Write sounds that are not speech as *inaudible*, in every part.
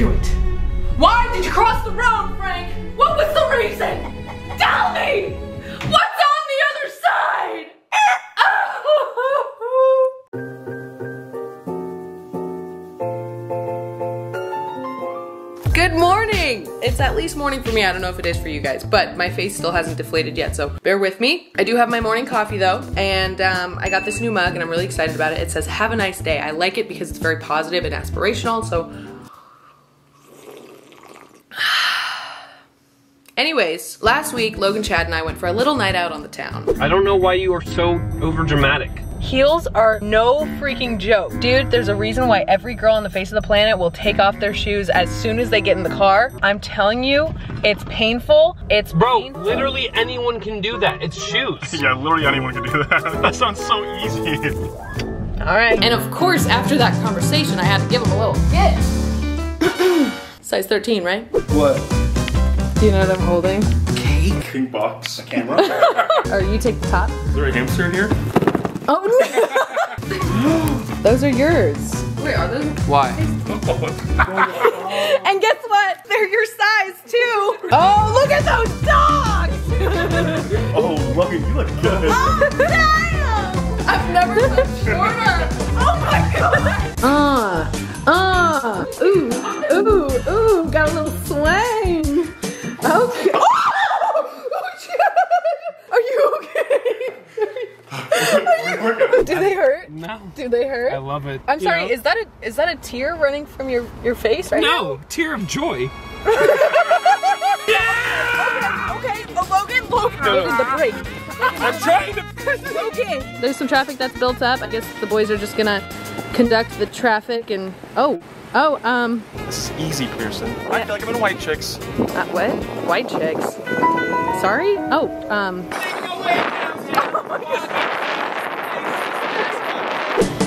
do it? Why did you cross the road, Frank? What was the reason? Tell me! What's on the other side? *laughs* Good morning! It's at least morning for me. I don't know if it is for you guys, but my face still hasn't deflated yet, so bear with me. I do have my morning coffee though, and um, I got this new mug and I'm really excited about it. It says, have a nice day. I like it because it's very positive and aspirational, so. Anyways, last week, Logan, Chad, and I went for a little night out on the town. I don't know why you are so overdramatic. Heels are no freaking joke. Dude, there's a reason why every girl on the face of the planet will take off their shoes as soon as they get in the car. I'm telling you, it's painful. It's Bro, painful. literally anyone can do that. It's shoes. *laughs* Yeah, literally anyone can do that. *laughs* That sounds so easy. All right. And of course, after that conversation, I had to give him a little gift. *coughs* Size 13, right? What? Do you know what I'm holding? Pink box. A camera? *laughs* Or you take the top? Is there a hamster in here? Oh, no. *laughs* Those are yours. Wait, are those? Why? *laughs* And guess what? They're your size too. Oh, look at those dogs! oh, Logan, you look good. I've never been shorter. Oh my god. Uh, love it. I'm sorry. know? Is that a is that a tear running from your your face right now? No, tear of joy. *laughs* Okay, oh, Logan, Logan, No, no. The break. I'm trying to. *laughs* Okay. There's some traffic that's built up. I guess the boys are just gonna conduct the traffic and oh, oh, um, This is easy, Pierson. I feel like I'm in White Chicks. uh, what? White chicks. Sorry? Oh, um, *laughs*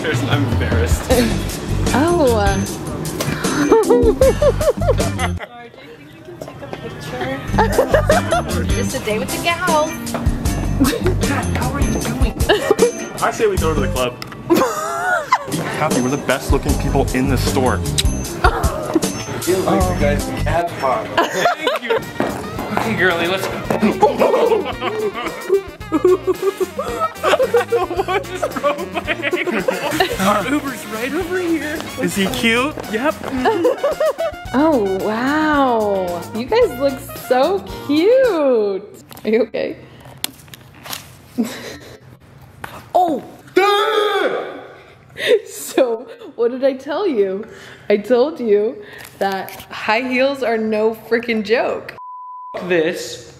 Pierson, I'm embarrassed. *laughs* oh, *laughs* uh, *laughs* Just a day with the gals. I say we go to the club. Happy, we're the best looking people in the store. Feels like the guy's the cat spot. Thank you. Okay, girlie, let's go. what just broke my ankle? Our Uber's right over here. Is he cute? Yep. *laughs* oh, wow. You guys look so cute. Are you okay? *laughs* oh! *laughs* So, what did I tell you? I told you that high heels are no freaking joke. This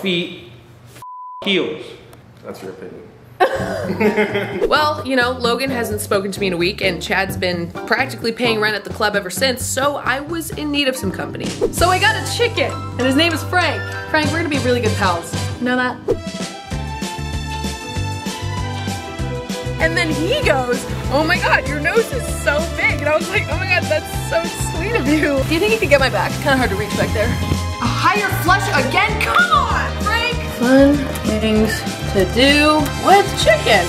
feet heels. That's your opinion. *laughs* Well, you know, Logan hasn't spoken to me in a week, and Chad's been practically paying rent at the club ever since, so I was in need of some company. So I got a chicken, and his name is Frank. Frank, we're gonna be really good pals. Know that? And then he goes, Oh my god, your nose is so big. And I was like, Oh my god, that's so sweet of you. Do you think you could get my back? Kind of hard to reach back there. A higher flush again? Come on, Frank! Fun things to do with chicken.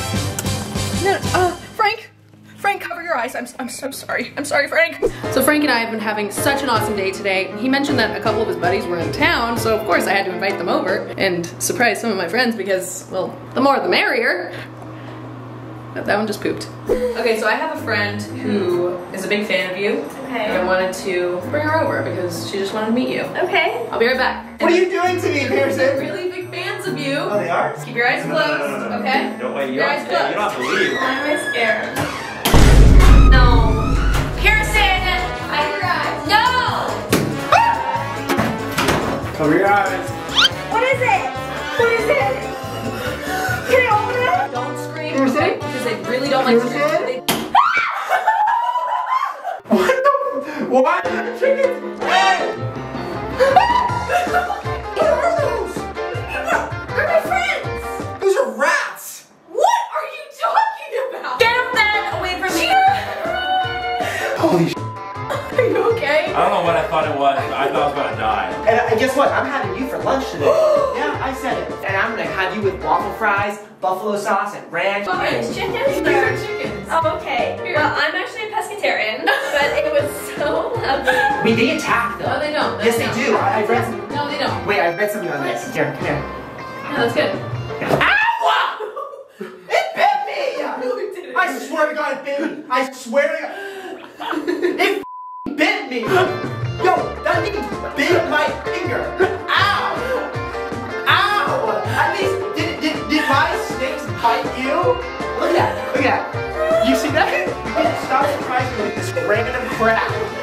No, uh, Frank, Frank, cover your eyes. I'm, I'm so sorry. I'm sorry, Frank. So Frank and I have been having such an awesome day today. He mentioned that a couple of his buddies were in town, so of course I had to invite them over and surprise some of my friends because, well, the more the merrier. That that one just pooped. Okay, so I have a friend who is a big fan of you. Okay. And I wanted to bring her over because she just wanted to meet you. Okay. I'll be right back. What are you doing to me, Pierson? really big fans of you. Oh, they are? Keep your eyes closed, okay? No, wait, you Your don't, eyes have to, you don't have to leave. Why am I scared? No. Kirsten! I No! Cover your eyes. What is it? What is it? Can I open it? Don't scream, Pierson? okay? Because they really don't like to Pierson? they- What the? What? Chickens? Hey! what are those? They're my friends! Those are rats! What are you talking about? Get them away from me! Holy sh! *laughs* Are you okay? I don't know what I thought it was, I thought I was gonna die. And guess what? I'm having you for lunch today. *gasps* yeah, I said it. And I'm gonna have you with waffle fries, buffalo sauce, and ranch. Oh, it's chickens? These are chickens. Oh, okay. Well, I'm actually a pescatarian. Karen, but it was so lovely. I mean, they attack though. No, they don't. No, yes, they they don't. do. I, I read some. No, they don't. Wait, I read something on this. Here, come here. No, that's good. Ow! *laughs* It bit me! No, it didn't. I swear to God, it bit me. I swear to God. It *laughs* bit me. Crap.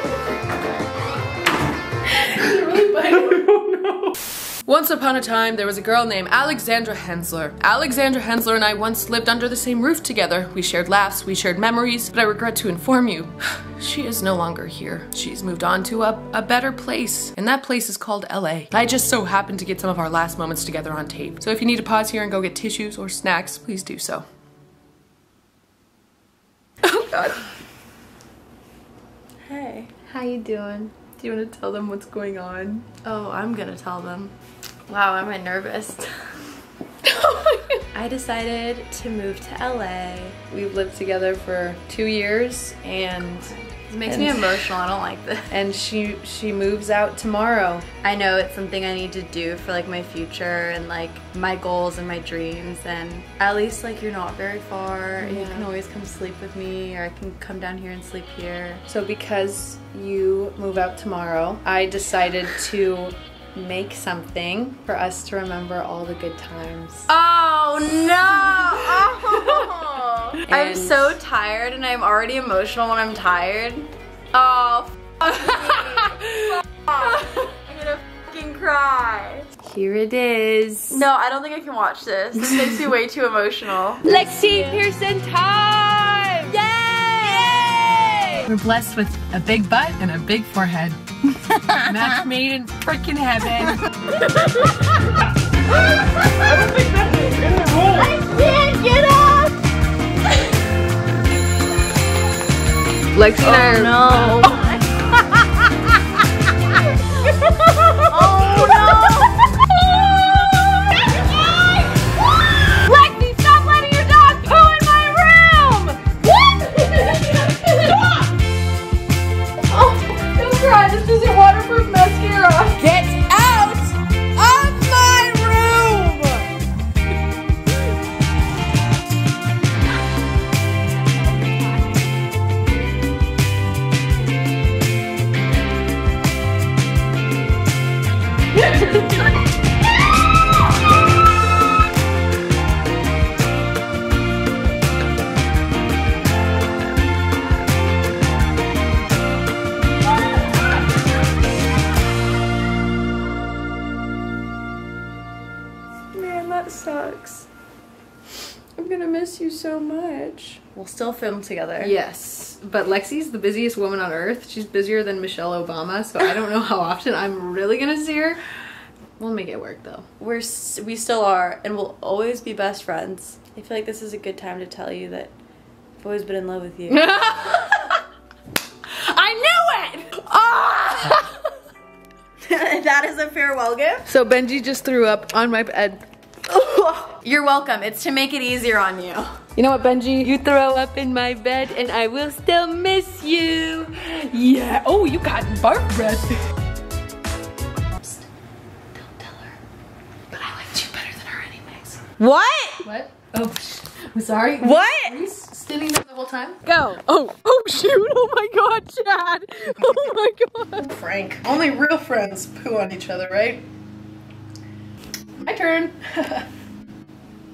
Once upon a time, there was a girl named Alexandra Hensler. Alexandra Hensler and I once lived under the same roof together. We shared laughs, we shared memories, but I regret to inform you, *sighs* she is no longer here. She's moved on to a, a better place, and that place is called LA. I just so happened to get some of our last moments together on tape. So if you need to pause here and go get tissues or snacks, please do so. *laughs* Oh god. How you doing? do you want to tell them what's going on? Oh, I'm gonna tell them. Wow, am I nervous? *laughs* *laughs* I decided to move to LA. We've lived together for two years and It makes me emotional. I don't like this. and she she moves out tomorrow. I know it's something I need to do for like my future and like my goals and my dreams and at least like you're not very far and you can always come sleep with me or I can come down here and sleep here. So because you move out tomorrow, I decided *sighs* to make something for us to remember all the good times. Oh no! *laughs* Oh. *laughs* I'm so tired and I'm already emotional when I'm tired. Oh, f- me. *laughs* I'm gonna fucking cry. Here it is. No, I don't think I can watch this. This makes me way too emotional. *laughs* Lexi Pierson time! Yay! We're blessed with a big butt and a big forehead. Match made in freaking heaven. I can't get up! Lexi and I are No. Gonna miss you so much. We'll still film together. Yes, but Lexi's the busiest woman on earth. She's busier than Michelle Obama, so I don't know how often I'm really gonna see her. We'll make it work though. We're we still are, and we'll always be best friends. I feel like this is a good time to tell you that I've always been in love with you. *laughs* I knew it! Ah! *laughs* that is a farewell gift. So Benji just threw up on my bed. *laughs* You're welcome. It's to make it easier on you. You know what, Benji? You throw up in my bed and I will still miss you. Yeah. Oh, you got barf breath. Don't tell her. But I liked you better than her anyways. What? What? Oh, I'm sorry. What? Were you s- standing there the whole time? Go. Oh, oh shoot. Oh my god, Chad. Oh my god. Frank. Only real friends poo on each other, right? My turn. *laughs*